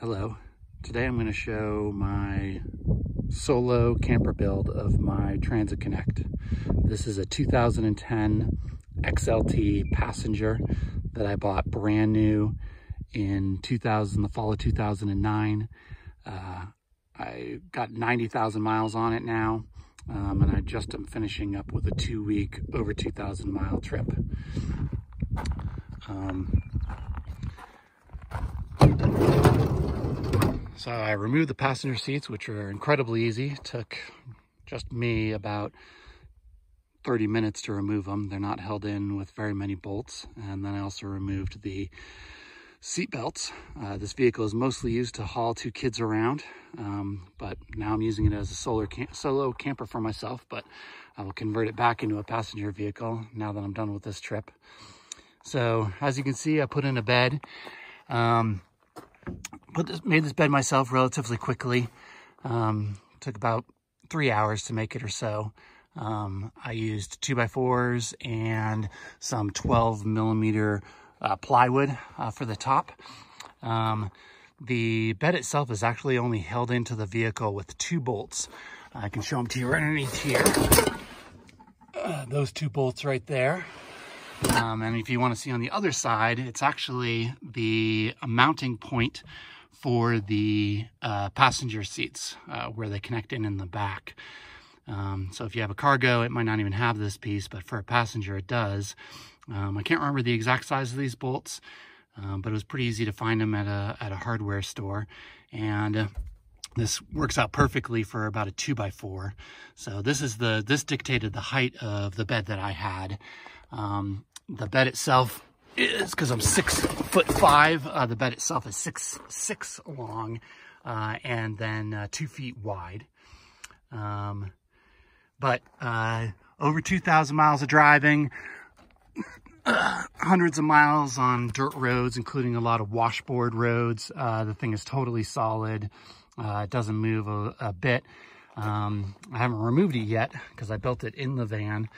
Hello. Today I'm going to show my solo camper build of my Transit Connect. This is a 2010 XLT passenger that I bought brand new in 2000, the fall of 2009. Uh, I got 90,000 miles on it now, um, and I just am finishing up with a two week, over 2,000 mile trip. Um, So I removed the passenger seats, which are incredibly easy. It took just me about 30 minutes to remove them. They're not held in with very many bolts. And then I also removed the seat belts. Uh, this vehicle is mostly used to haul two kids around, um, but now I'm using it as a solar cam solo camper for myself, but I will convert it back into a passenger vehicle now that I'm done with this trip. So as you can see, I put in a bed. Um, put this, made this bed myself relatively quickly. Um, took about three hours to make it or so. Um, I used two by fours and some 12 millimeter uh, plywood uh, for the top. Um, the bed itself is actually only held into the vehicle with two bolts. I can show them to you right underneath here. Uh, those two bolts right there. Um, and if you want to see on the other side, it's actually the mounting point for the uh, passenger seats uh, where they connect in in the back. Um, so if you have a cargo, it might not even have this piece, but for a passenger, it does. Um, I can't remember the exact size of these bolts, um, but it was pretty easy to find them at a, at a hardware store. And uh, this works out perfectly for about a two by four. So this is the, this dictated the height of the bed that I had. Um, the bed itself is, because I'm six foot five, uh, the bed itself is six, six long, uh, and then uh, two feet wide. Um, but uh, over 2,000 miles of driving, hundreds of miles on dirt roads, including a lot of washboard roads. Uh, the thing is totally solid. Uh, it doesn't move a, a bit. Um, I haven't removed it yet because I built it in the van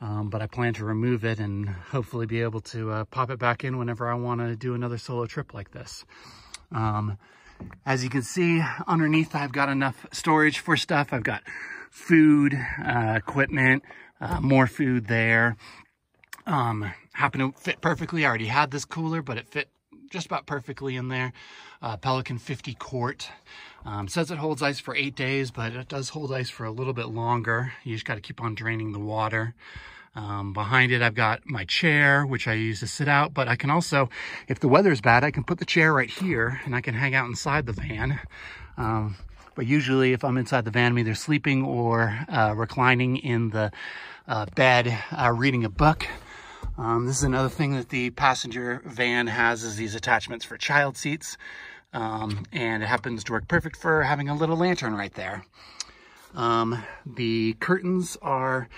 um, but I plan to remove it and hopefully be able to uh, pop it back in whenever I want to do another solo trip like this. Um, as you can see underneath, I've got enough storage for stuff. I've got food, uh, equipment, uh, more food there. Um, happened to fit perfectly. I already had this cooler, but it fit just about perfectly in there. Uh, Pelican 50 quart. Um, says it holds ice for eight days, but it does hold ice for a little bit longer. You just got to keep on draining the water. Um, behind it, I've got my chair, which I use to sit out, but I can also, if the weather's bad, I can put the chair right here and I can hang out inside the van. Um, but usually if I'm inside the van, I'm either sleeping or uh, reclining in the uh, bed, uh, reading a book. Um, this is another thing that the passenger van has is these attachments for child seats. Um, and it happens to work perfect for having a little lantern right there. Um, the curtains are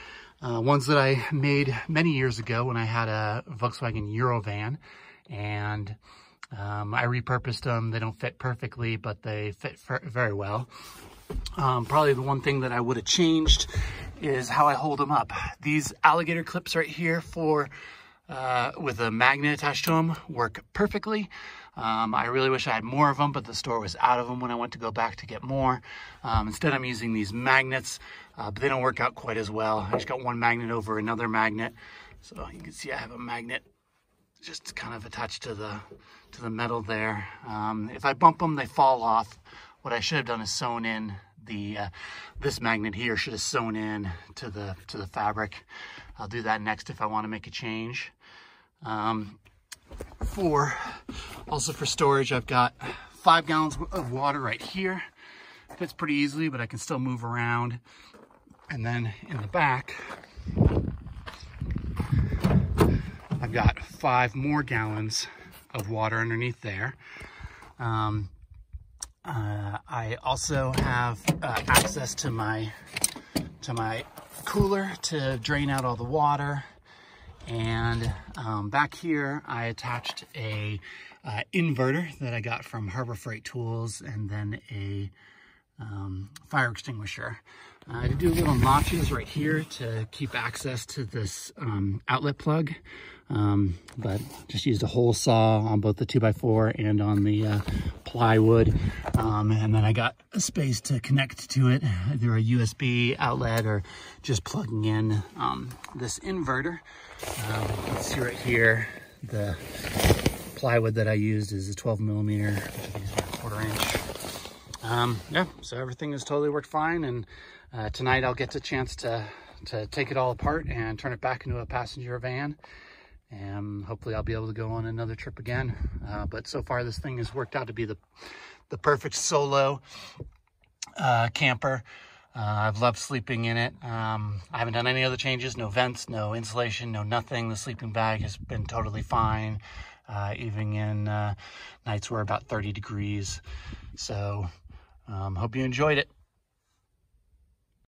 uh, ones that I made many years ago when I had a Volkswagen Eurovan and um, I repurposed them. They don't fit perfectly, but they fit very well. Um, probably the one thing that I would have changed is how I hold them up. These alligator clips right here for uh, with a magnet attached to them work perfectly. Um, I really wish I had more of them, but the store was out of them when I went to go back to get more. Um, instead, I'm using these magnets, uh, but they don't work out quite as well. I just got one magnet over another magnet. So you can see I have a magnet just kind of attached to the to the metal there. Um, if I bump them, they fall off. What I should have done is sewn in the uh, this magnet here should have sewn in to the to the fabric. I'll do that next if I want to make a change. Um, for also for storage, I've got five gallons of water right here. Fits pretty easily, but I can still move around. And then in the back, I've got five more gallons of water underneath there. Um, uh, I also have uh, access to my to my cooler to drain out all the water. And um, back here, I attached a uh, inverter that I got from Harbor Freight Tools and then a um, fire extinguisher. Uh, I do little notches right here to keep access to this um, outlet plug. Um, but just used a hole saw on both the 2x4 and on the uh, plywood. Um, and then I got a space to connect to it, either a USB outlet or just plugging in um, this inverter. Um, you can see right here, the plywood that I used is a 12 millimeter, which I think is about a quarter inch. Um, yeah, so everything has totally worked fine. And uh, tonight I'll get the chance to, to take it all apart and turn it back into a passenger van and hopefully I'll be able to go on another trip again. Uh, but so far this thing has worked out to be the, the perfect solo uh, camper. Uh, I've loved sleeping in it. Um, I haven't done any other changes, no vents, no insulation, no nothing. The sleeping bag has been totally fine, uh, even in uh, nights where about 30 degrees. So um, hope you enjoyed it.